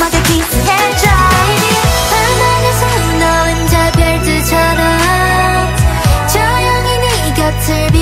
꼼꼼하게 키스해줘 내서, 너는 저 별들처럼 조용히 네 곁을